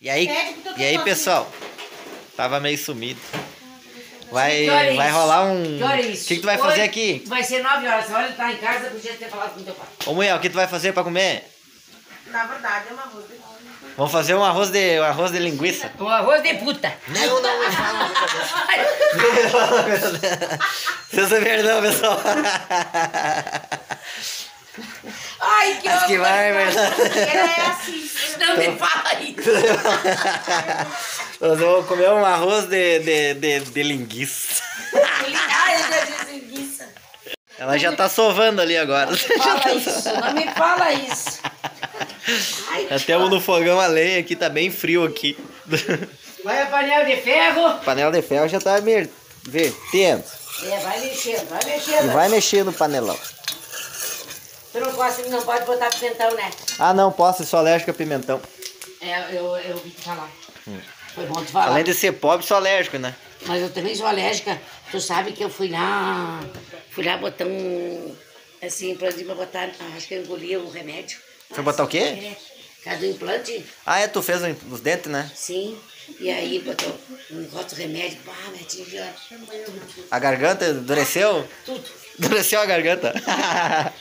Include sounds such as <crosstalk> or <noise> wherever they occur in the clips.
E aí, e aí pessoal? Tava meio sumido. Vai, é vai isso? rolar um. Que hora O que, que tu vai fazer aqui? Vai ser 9 horas. Se hora tá em casa, podia ter falado com teu pai. Ô mulher, o que tu vai fazer pra comer? Na verdade, é uma arroz de Vamos fazer um arroz de, um arroz de linguiça. O arroz de puta. Não, não, não. <laughs> Vocês é verdade, pessoal. Ai, que Acho que vai, verdade. Ela é assim. Não me fala isso. <laughs> Nós vamos comer um arroz de, de, de, de linguiça. Ai, eu disse linguiça. Ela já tá sovando ali agora. Fala <laughs> isso. Não me fala isso. Ai, Já temos no fogão a lenha aqui, tá bem frio aqui. <laughs> Vai a panela de ferro. Panela de ferro já tá vertendo. É, vai mexendo, vai E mexendo. vai mexer no panelão. Tu não gosta, não pode botar pimentão, né? Ah não, posso, sou alérgico a pimentão. É, eu, eu ouvi tu falar. Foi bom tu falar. Além de ser pobre, sou alérgico, né? Mas eu também sou alérgica. Tu sabe que eu fui lá, fui lá botar um, assim, pra cima botar, acho que eu engoli o remédio. Foi botar o quê? É, caso do implante, Ah, é, tu fez os dentes, né? sim. E aí botou um de remédio, pá, me atingiu A garganta endureceu? tudo. Endureceu a garganta.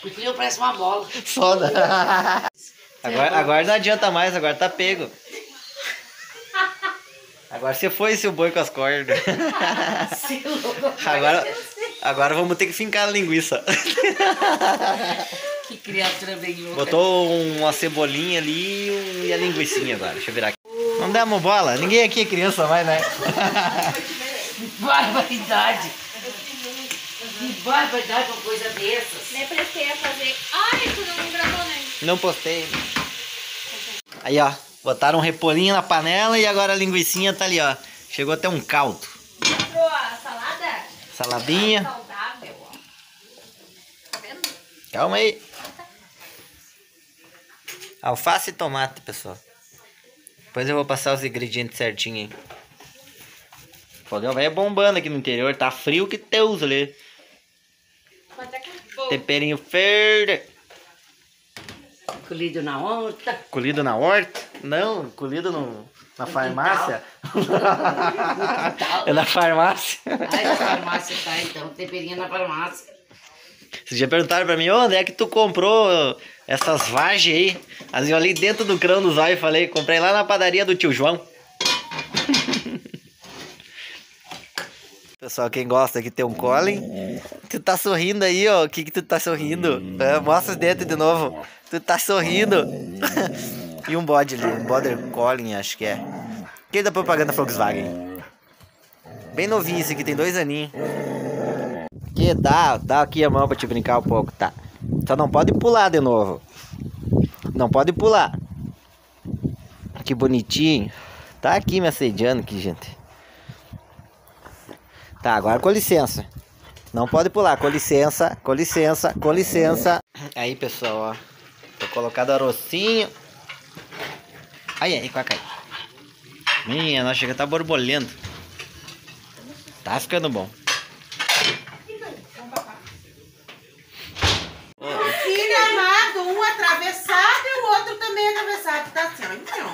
O frio parece uma bola. Soda. Agora, agora não adianta mais, agora tá pego. Agora você foi esse o boi com as cordas. Agora, agora vamos ter que fincar a linguiça. Que criatura bem louca. Botou uma cebolinha ali e um- e a linguiçinha agora. Deixa eu virar aqui. Não demos bola? Ninguém aqui é criança mais, né? <laughs> Barbaridade. Que barbaridade uma coisa dessas. Me prestei a fazer. Ai, tu não gravou, né? Não postei. Aí, ó. Botaram um repolhinho na panela e agora a linguiçinha tá ali, ó. Chegou até um caldo. Mostrou a salada? Saladinha. Saudável, ó. Tá vendo? Calma aí. Alface e tomate, pessoal. Depois eu vou passar os ingredientes certinho aí. Fogão vai bombando aqui no interior. Tá frio que Deus ali. Quanto que? Temperinho verde. Colhido na horta. Colhido na horta? Não, colhido no, na farmácia. <laughs> é na farmácia. Aí na farmácia tá, então. Temperinha na farmácia. Vocês já perguntaram pra mim, onde é que tu comprou essas vagens aí? Assim, eu ali dentro do crão olhos e falei, comprei lá na padaria do tio João. <laughs> Pessoal, quem gosta aqui tem um Colin. Tu tá sorrindo aí, ó. O que que tu tá sorrindo? É, mostra os dentes de novo. Tu tá sorrindo. <laughs> e um bode ali, um Border Colin, acho que é. Que da propaganda Volkswagen. Bem novinho esse aqui, tem dois aninhos. Que dá, dá aqui a mão pra te brincar um pouco, tá? Só não pode pular de novo. Não pode pular. Que bonitinho. Tá aqui me assediando aqui, gente. Tá, agora com licença. Não pode pular, com licença, com licença, com licença. Aí, pessoal, ó. Tô colocado arrocinho. Aí, aí, quaca aí. Minha, nossa, chega tá borbolhando. Tá ficando bom. Um atravessado e o outro também atravessado. Tá assim, ó. Então.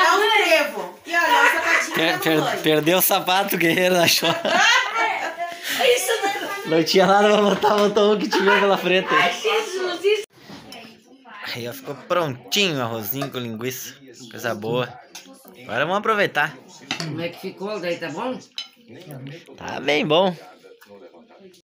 É um trevo. E olha, o sapatinho Per- tá per- perdeu o sapato, guerreiro, achou. <laughs> Isso não. Não tinha nada pra botar, botou um que tinha pela frente. Ai, Jesus, isso. Aí ó, ficou prontinho o arrozinho com linguiça. Coisa boa. Agora vamos aproveitar. Como é que ficou? Daí tá bom? Tá bem bom.